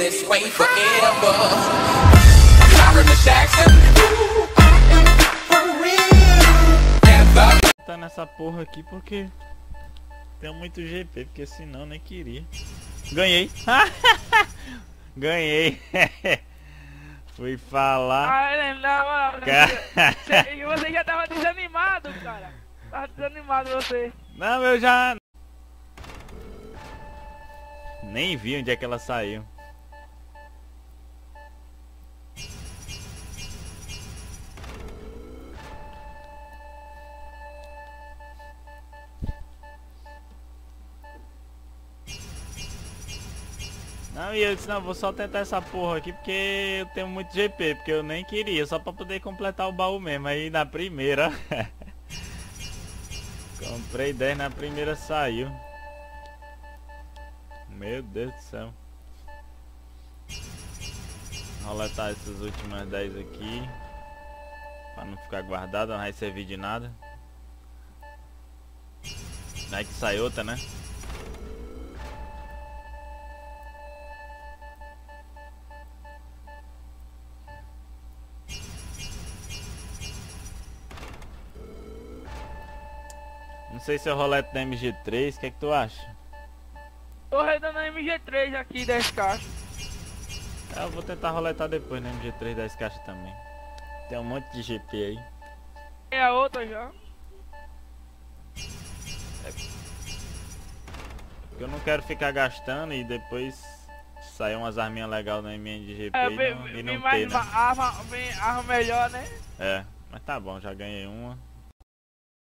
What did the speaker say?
this way forever. Jackson. Ooh, I am for real. And the Tá nessa porra aqui porque tem muito GP, porque senão nem queria. Ganhei. Ganhei. Fui falar. Ah, não, você já tava desanimado, cara. Tava desanimado você. Não, eu já. Nem vi onde é que ela saiu. Não, e eu disse, não, vou só tentar essa porra aqui porque eu tenho muito GP, porque eu nem queria, só pra poder completar o baú mesmo. Aí na primeira. Comprei 10 na primeira saiu. Meu Deus do céu. Roletar essas últimas 10 aqui. Pra não ficar guardado, não vai servir de nada. Vai que sai outra, né? Não sei se eu roleto da MG3, o que é que tu acha? Tô redando a MG3 aqui, 10 caixas. É, Eu vou tentar roletar depois na MG3 das caixas também. Tem um monte de GP aí. Tem a outra já. Porque eu não quero ficar gastando e depois sair umas arminhas legais na minha de GP É, e não, e não ter, né? arma, vem arma melhor, né? É, mas tá bom, já ganhei uma.